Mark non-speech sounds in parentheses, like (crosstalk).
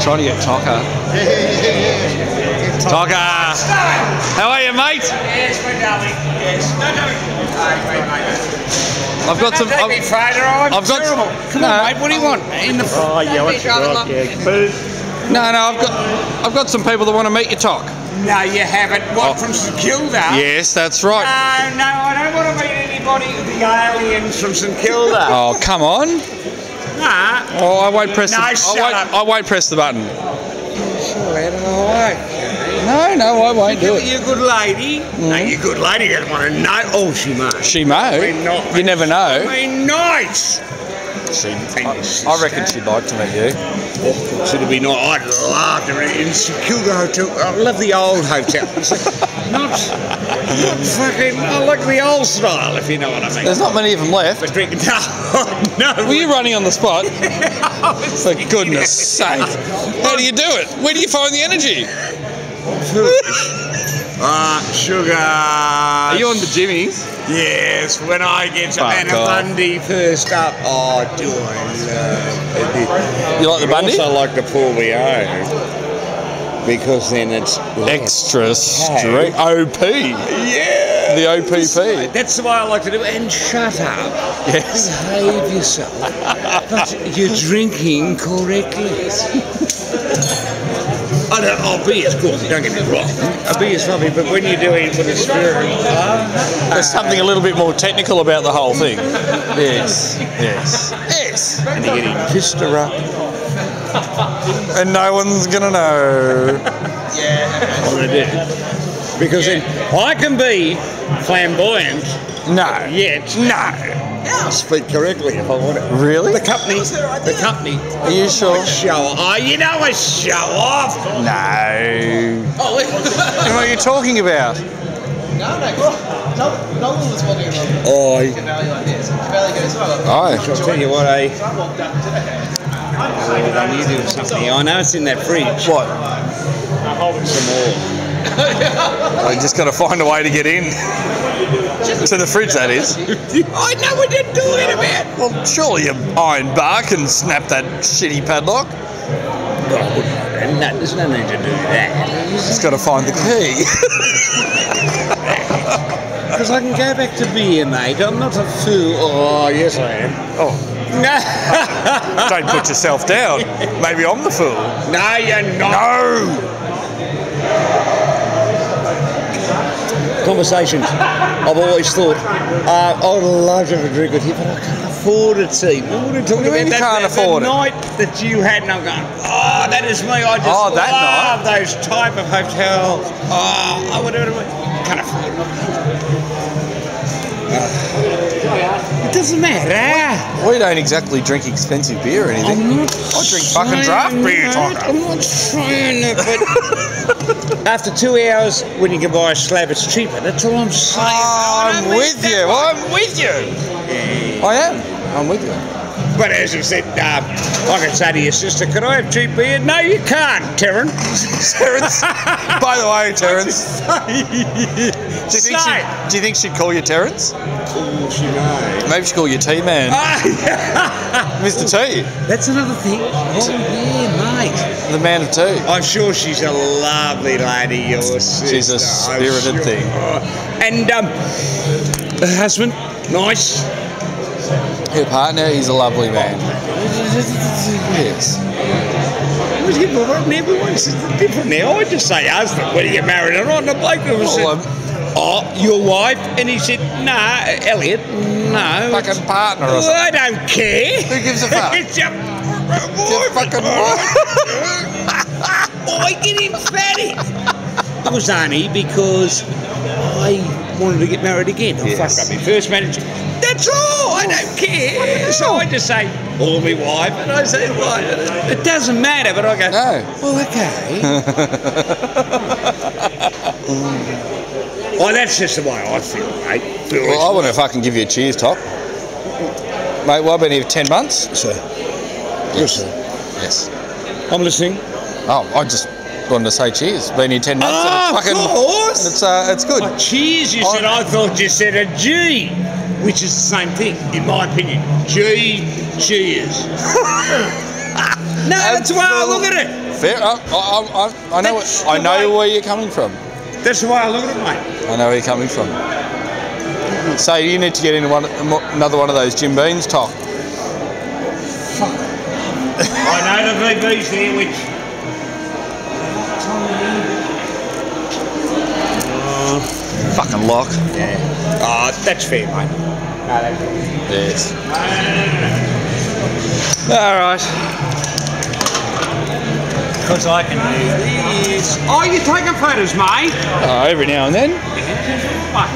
trying to get Toca. Toca! How are you, mate? Yes, my darling. Yes. No, no. I've got some. Don't be I've, afraid, all right? I've got- Terrible. Come No. on, mate. What do you want? In the Oh, yeah, what's your rock? Yeah, boo. no, no, I've got. I've got some people that want to meet you, Toc. No, you haven't. What oh. from St Kilda? Yes, that's right. No, no, I don't want to meet anybody. The aliens from St Kilda. Oh, come on. Nah. Oh, I won't press. No, the, I shut won't, up. I won't press the button. Sure, I don't know why. No, no, I won't do You're, it. you're a good lady. Hmm? No, you're a good lady. You don't want to know. Oh, she might. She may. We're not- You never know. I mean, nice. She, I. I reckon she'd like to meet you. Oh, should have been nice. I'd love to be in St Kilda Hotel. I love the old hotel. (laughs) Not, not fucking. I like the old style, if you know what I mean. There's not many of them left. But drink. (laughs) No, no. Were you running on the spot? (laughs) Was For goodness sake. How do you do it? Where do you find the energy? Ah, sugar. Are you on the jimmies? Yes, when I get to Fuck. Bundy first up, oh, do I love it. You like the Bundy? I also like the Paul Vio because then it's Extra straight. OP. Yeah. The OPP. That's the way I like to do it. And shut up. Yes. Behave yourself. but you're drinking correctly. (laughs) I don't, oh, beer's good, don't get me wrong. A beer's lovely, but when you're doing it with a spirit, There's something a little bit more technical about the whole thing. Yes. Yes. Yes. and you're getting pissed up. And no one's gonna know. I'm going to do. Because then I can be flamboyant, No. yet No. I'll speak correctly if I want it. Really? The company, the company, Are you sure? show Oh, you know I show off. No. Oh, What are you talking about? No, no, no, no one was walking along Oh, the valley like this. The valley goes. Oh. I'll tell you what, eh? I walked up to okay. Well, you do something. I know it's in that fridge. What? Some more. I just got to find a way to get in. to the fridge, that is. I know what you're doing about. Well, surely your iron bar can snap that shitty padlock. No, there's no need to do that. Just got to find the key. Because I can go back to beer, mate. I'm not a fool. Oh, yes, I am. oh, (laughs) don't put yourself down. Maybe I'm the fool. no, you're not. No. Conversations. I've always thought, uh, I'd love to have a drink with you, but I can't afford it, see. We What do you about you that, can't that, afford night that you had, and I'm going, oh, that is me. I just Oh, that love those type of hotels. Oh, I would have Can't afford it. It doesn't matter. We don't exactly drink expensive beer or anything. I drink fucking draft beer. Tonka. I'm not trying it, but (laughs) after two hours, when you can buy a slab, it's cheaper. That's all I'm saying. I I'm with you. way. I'm with you. I am. I'm with you. But as you said, uh, I can say to your sister, "Can I have cheap beer?" No, you can't, Terence. (laughs) Terence. By the way, (laughs) Terence, do you think she do you think she'd call you Terence? Oh, she knows. Maybe she'd call you T Man, Ah, (laughs) Mr. T, That's another thing. Oh, yeah, mate. the man of tea. I'm sure she's a lovely lady, your sister. She's a I'm spirited thing. And um, her husband, nice. Her partner, he's a lovely man. Yes. Well, yeah, but everyone's different now. I just say husband when you get married or not. And the bloke was Well, said, "Oh, your wife," and he said, "Nah, Elliot, no." Fucking partner or something. I don't care. Who gives a fuck? (laughs) it's your Your wife. fucking wife. I get emphatic. It was only because I wanted to get married again. Oh, I fucked up my first marriage. That's all. I don't care. So I just say, "Oh, my wife," and I say, "Well, it doesn't matter." But I go, No. "Well, okay." well, (laughs) oh, that's just the way I feel, mate. Feel Well, I want to fucking give you a cheers, Top. Mate, well, I've been here for 10 months. sir. Listen, Yes. I'm listening. Oh, I just wanted to say cheers. Been here 10 months. Oh, and of it's fucking, course. It's, uh, it's good. Oh, cheers, you Oh. said. I thought you said a G, which is the same thing, in my opinion. G, cheers. (laughs) No, that's the way I look at it. Fair. I, I, I, I know. That's I know way- where you're coming from. That's the way I look at it, mate. I know where you're coming from. So you need to get into one, another one of those Jim Beans, Tom. I know the VB's there, which. Fucking lock. Oh, that's fair, mate. Yes. All right. Because I can do this. Oh, you taking photos, mate? Oh, every now and then. What?